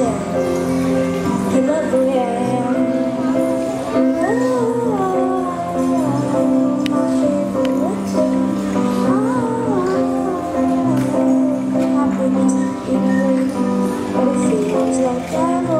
dead. You love I am. Oh, oh, oh, oh,